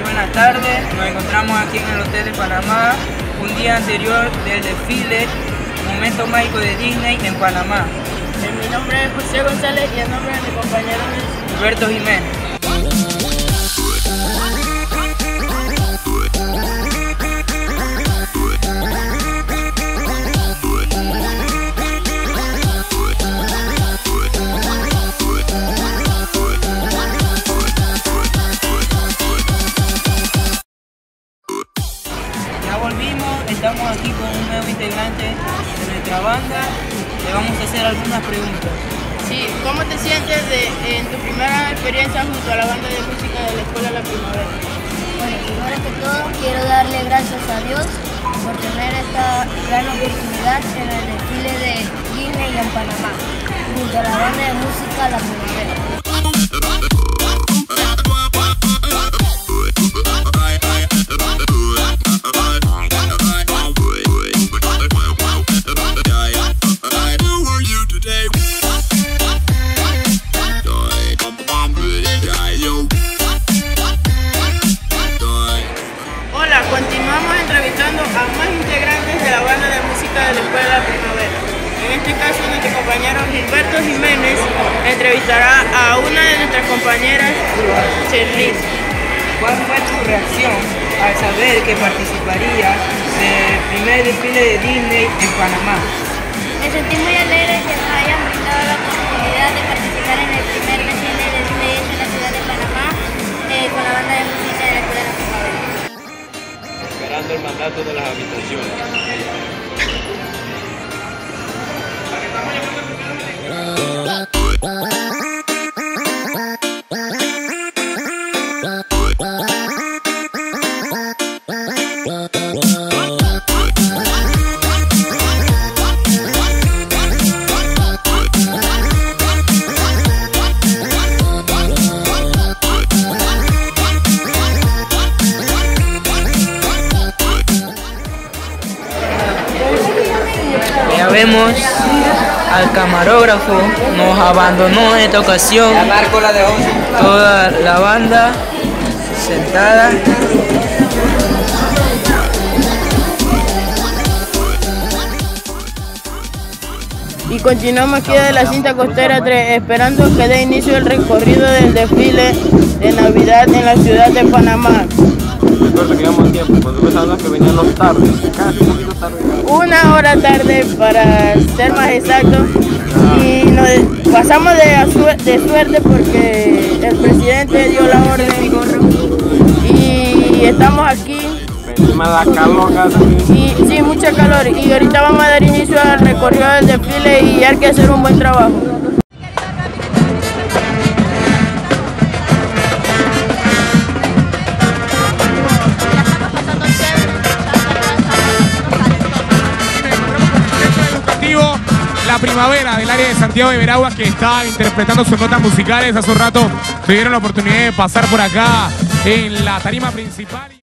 Buenas tardes, nos encontramos aquí en el Hotel de Panamá, un día anterior del desfile Momento Mágico de Disney en Panamá. Mi nombre es José González y el nombre de mi compañero es Alberto Jiménez. Estamos aquí con un nuevo integrante de nuestra banda. Le vamos a hacer algunas preguntas. Sí, ¿cómo te sientes de- en tu primera experiencia junto a la banda de música de la Escuela La Primavera? Bueno, primero que todo quiero darle gracias a Dios por tener esta gran oportunidad en el desfile de Disney en Panamá, junto a la banda de música La Primavera. Este caso, nuestro compañero Gilberto Jiménez entrevistará a una de nuestras compañeras, Cherlis. ¿Cuál fue tu reacción al saber que participaría del primer desfile de Disney en Panamá? Me sentí muy alegre que nos hayan brindado la oportunidad de participar en el primer desfile de Disney en la ciudad de Panamá eh, con la banda de música de la Escuela La Primavera. esperando el mandato de las habitaciones. Vemos al camarógrafo, nos abandonó en esta ocasión. Toda la banda sentada. Y continuamos aquí de la cinta costera 3, esperando que dé inicio el recorrido del desfile de Navidad en la ciudad de Panamá. Tiempo, cuando pensábamos que venían los tardes, casi un poquito tarde. Una hora tarde para ser más exacto. Y nos pasamos de, a su- de suerte porque el presidente dio la orden y estamos aquí Encima la calor y sí, mucha calor y ahorita vamos a dar inicio al recorrido del desfile y hay que hacer un buen trabajo. Primavera del área de Santiago de Veragua que está interpretando sus notas musicales. Hace un rato tuvieron la oportunidad de pasar por acá en la tarima principal.